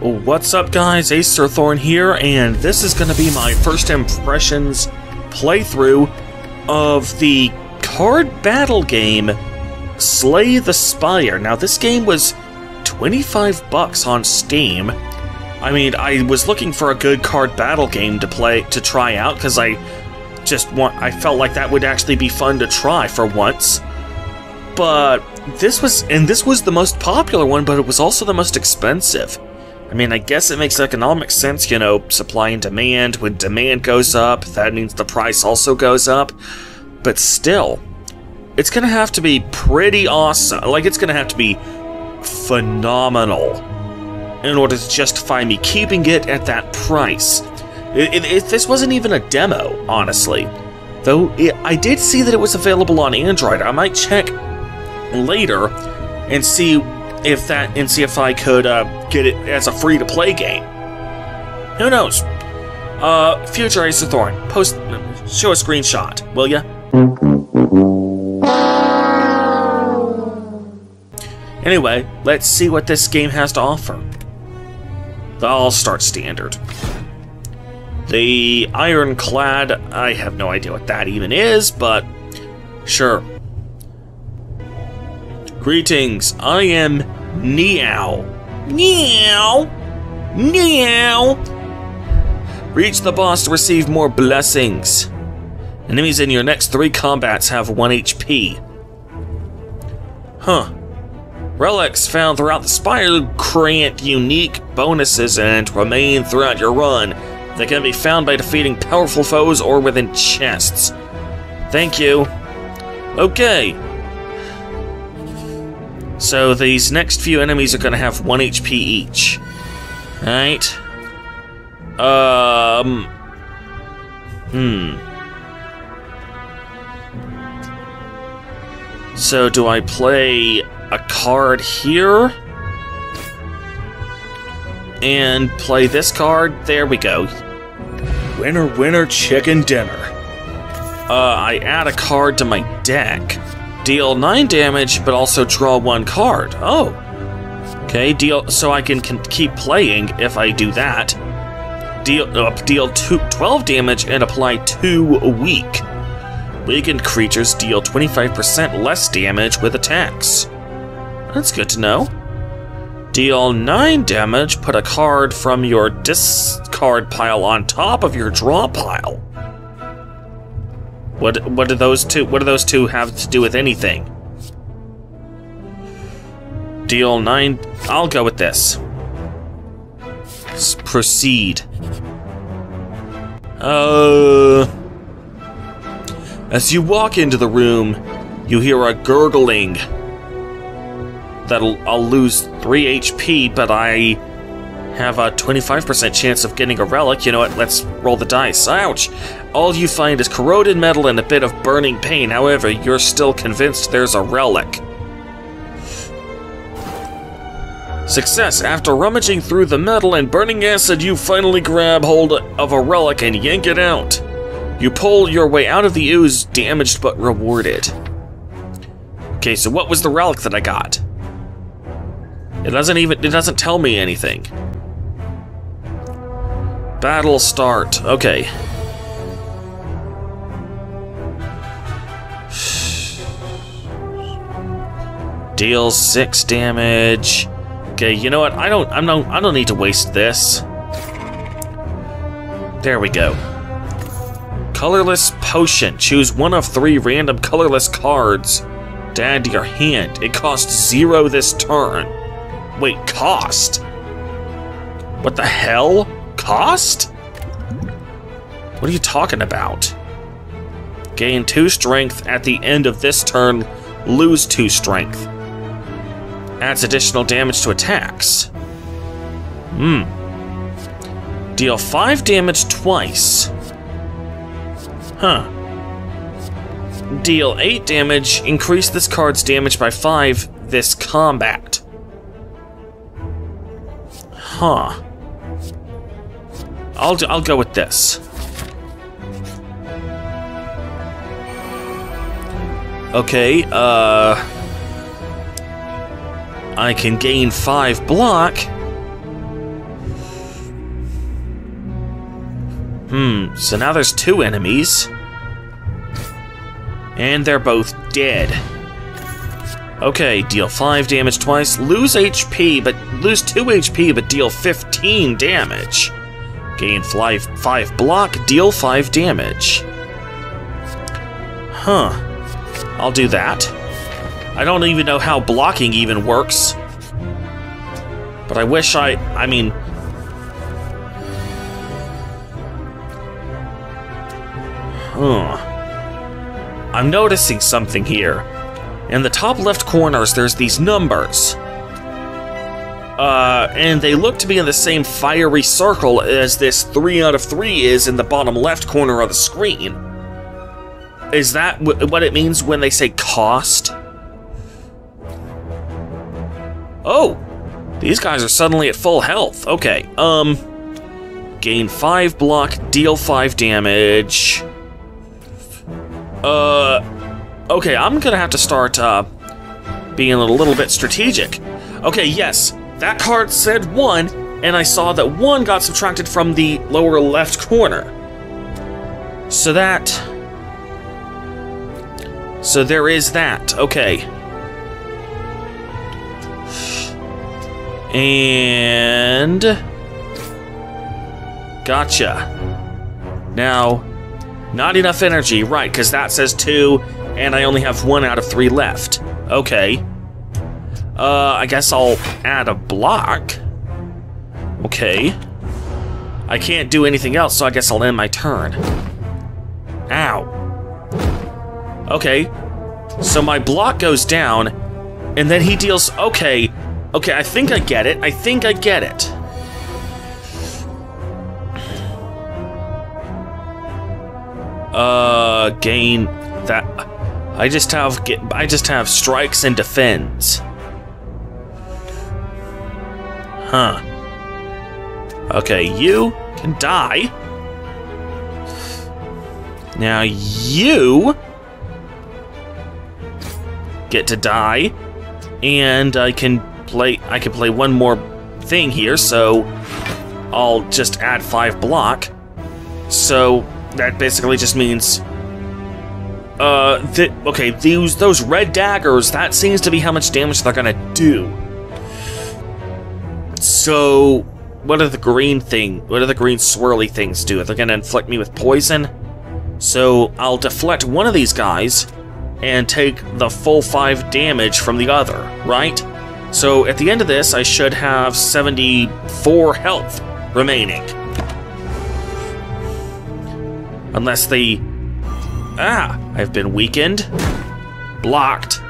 What's up guys, Acerthorn here, and this is going to be my first impressions playthrough of the card battle game Slay the Spire. Now this game was 25 bucks on Steam. I mean, I was looking for a good card battle game to play to try out because I just want I felt like that would actually be fun to try for once. But this was and this was the most popular one, but it was also the most expensive. I mean, I guess it makes economic sense, you know, supply and demand. When demand goes up, that means the price also goes up. But still, it's gonna have to be pretty awesome. Like, it's gonna have to be phenomenal in order to justify me keeping it at that price. It, it, this wasn't even a demo, honestly. Though I did see that it was available on Android. I might check later and see if that and see if I could uh, get it as a free to play game. Who knows? Uh, future Acerthorn, post, show a screenshot, will ya? Anyway, let's see what this game has to offer. I'll start standard. The Ironclad, I have no idea what that even is, but sure. Greetings, I am Neow. Neow! Neow! Reach the boss to receive more blessings. Enemies in your next three combats have 1 HP. Huh. Relics found throughout the spire grant unique bonuses and remain throughout your run. They can be found by defeating powerful foes or within chests. Thank you. Okay. So these next few enemies are gonna have 1 HP each. Right? Um... Hmm. So do I play a card here? And play this card? There we go. Winner, winner, chicken dinner. Uh, I add a card to my deck. Deal 9 damage, but also draw one card. Oh. Okay, deal so I can, can keep playing if I do that. Deal, uh, deal two, 12 damage and apply 2 weak. Weakened creatures deal 25% less damage with attacks. That's good to know. Deal 9 damage, put a card from your discard pile on top of your draw pile. What what do those two what do those two have to do with anything? Deal 9 I'll go with this. Let's proceed. Uh As you walk into the room, you hear a gurgling that'll I'll lose 3 HP, but I have a 25% chance of getting a relic. You know what? Let's roll the dice. Ouch! All you find is corroded metal and a bit of burning pain. However, you're still convinced there's a relic. Success! After rummaging through the metal and burning acid, you finally grab hold of a relic and yank it out. You pull your way out of the ooze, damaged but rewarded. Okay, so what was the relic that I got? It doesn't even, it doesn't tell me anything. Battle start, okay. Deals six damage. Okay, you know what? I don't, I'm no, I don't need to waste this. There we go. Colorless potion. Choose one of three random colorless cards to add to your hand. It costs zero this turn. Wait, cost? What the hell? Cost? What are you talking about? Gain 2 strength at the end of this turn, lose 2 strength. Adds additional damage to attacks. Hmm. Deal 5 damage twice. Huh. Deal 8 damage, increase this card's damage by 5 this combat. Huh. I'll, I'll go with this. Okay, uh... I can gain five block. Hmm, so now there's two enemies. And they're both dead. Okay, deal 5 damage twice, lose HP, but lose 2 HP, but deal 15 damage. Gain 5, five block, deal 5 damage. Huh. I'll do that. I don't even know how blocking even works. But I wish I... I mean... Huh. I'm noticing something here. In the top left corners, there's these numbers. Uh, and they look to be in the same fiery circle as this 3 out of 3 is in the bottom left corner of the screen. Is that what it means when they say cost? Oh! These guys are suddenly at full health. Okay, um... Gain 5 block, deal 5 damage. Uh... Okay, I'm gonna have to start, uh... Being a little bit strategic. Okay, yes, that card said 1, and I saw that 1 got subtracted from the lower left corner. So that... So there is that. Okay. And... Gotcha. Now, not enough energy, right, because that says 2, and I only have 1 out of 3 left. Okay. Uh, I guess I'll add a block. Okay. I can't do anything else, so I guess I'll end my turn. Ow. Okay. So my block goes down, and then he deals... Okay. Okay, I think I get it. I think I get it. Uh, gain that... I just have. I just have strikes and defends. Huh. Okay, you can die. Now you get to die, and I can play. I can play one more thing here, so I'll just add five block. So that basically just means. Uh, th okay, these those red daggers. That seems to be how much damage they're gonna do. So, what are the green thing? What are the green swirly things do? They're gonna inflict me with poison. So I'll deflect one of these guys, and take the full 5 damage from the other, right? So at the end of this, I should have 74 health remaining. Unless the... Ah, I've been weakened, blocked,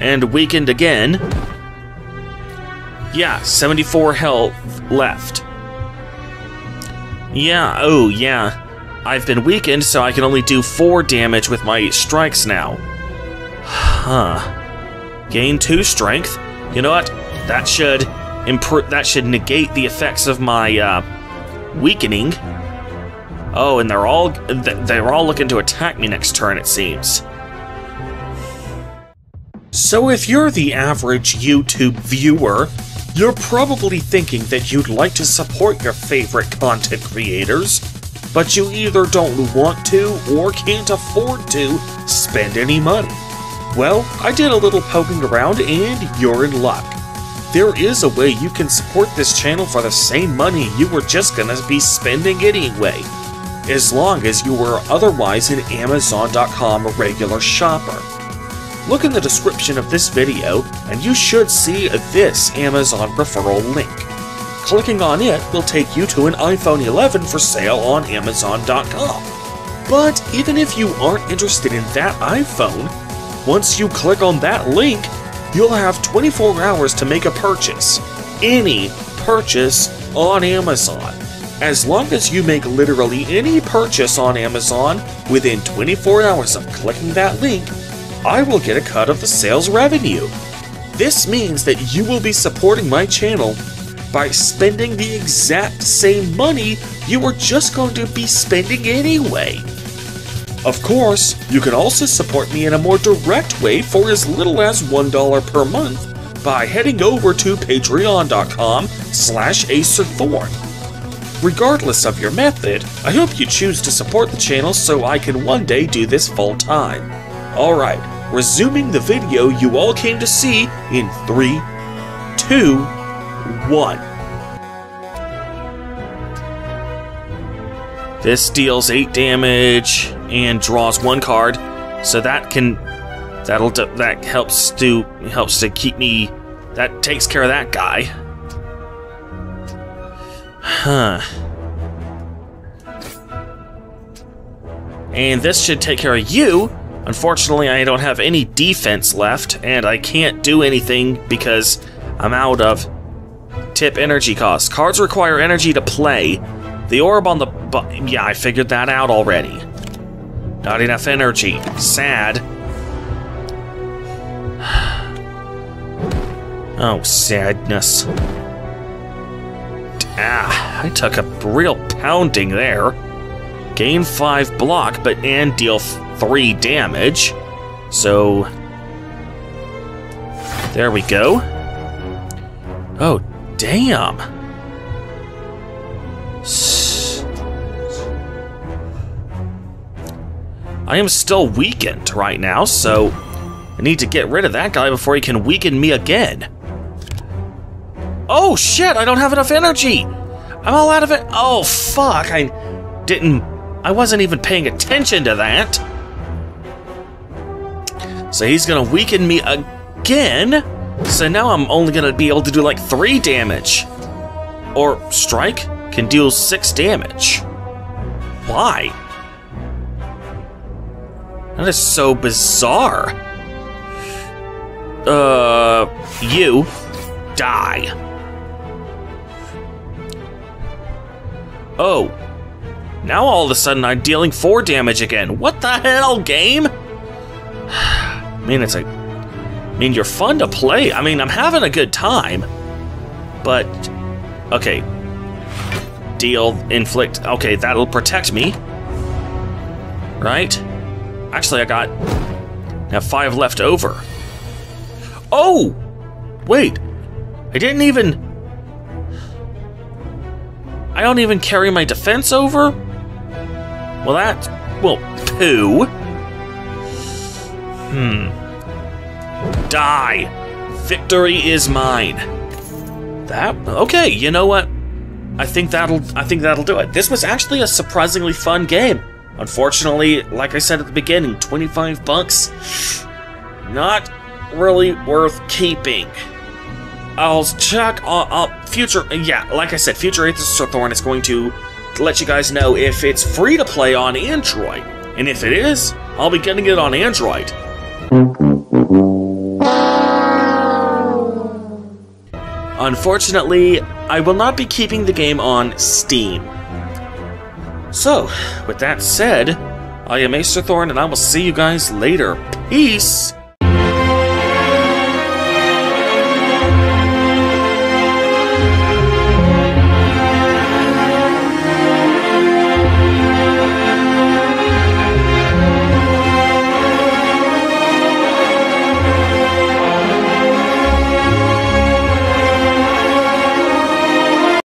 and weakened again. Yeah, 74 health left. Yeah, oh, yeah. I've been weakened, so I can only do 4 damage with my strikes now. Huh. Gain 2 strength. You know what? That should improve. That should negate the effects of my uh, weakening. Oh, and they're all they're all looking to attack me next turn. It seems. So if you're the average YouTube viewer, you're probably thinking that you'd like to support your favorite content creators but you either don't want to or can't afford to spend any money. Well, I did a little poking around and you're in luck. There is a way you can support this channel for the same money you were just gonna be spending anyway, as long as you were otherwise an Amazon.com regular shopper. Look in the description of this video, and you should see this Amazon referral link. Clicking on it will take you to an iPhone 11 for sale on Amazon.com. But even if you aren't interested in that iPhone, once you click on that link, you'll have 24 hours to make a purchase. Any purchase on Amazon. As long as you make literally any purchase on Amazon within 24 hours of clicking that link, I will get a cut of the sales revenue. This means that you will be supporting my channel by spending the exact same money you were just going to be spending anyway. Of course, you can also support me in a more direct way for as little as $1 per month by heading over to patreon.com slash acerthorn. Regardless of your method, I hope you choose to support the channel so I can one day do this full time. Alright, resuming the video you all came to see in 3, 2, 1. This deals 8 damage and draws 1 card, so that can that'll that helps to helps to keep me that takes care of that guy. Huh. And this should take care of you. Unfortunately, I don't have any defense left, and I can't do anything because I'm out of tip energy cost. Cards require energy to play. The orb on the yeah, I figured that out already. Not enough energy. Sad. Oh, sadness. Ah, I took a real pounding there. Gain 5 block, but and deal 3 damage. So... There we go. Oh, damn. I am still weakened right now, so I need to get rid of that guy before he can weaken me again. Oh shit, I don't have enough energy! I'm all out of it. Oh fuck, I didn't. I wasn't even paying attention to that. So he's gonna weaken me again. So now I'm only gonna be able to do like three damage. Or strike can deal six damage. Why? That is so bizarre. Uh, you die. Oh, now all of a sudden I'm dealing 4 damage again. What the hell, game? I mean, it's a... I mean, you're fun to play. I mean, I'm having a good time. But, okay. Deal, inflict, okay, that'll protect me. Right? Actually, I got... I have five left over. Oh! Wait. I didn't even... I don't even carry my defense over? Well, that... Well, poo. Hmm. Die! Victory is mine. That... Okay, you know what? I think that'll... I think that'll do it. This was actually a surprisingly fun game. Unfortunately, like I said at the beginning, 25 bucks, not really worth keeping. I'll check on uh, future. Yeah, like I said, future Acerthorn is going to let you guys know if it's free to play on Android, and if it is, I'll be getting it on Android. Unfortunately, I will not be keeping the game on Steam. So, with that said, I am Acerthorn, and I will see you guys later. Peace!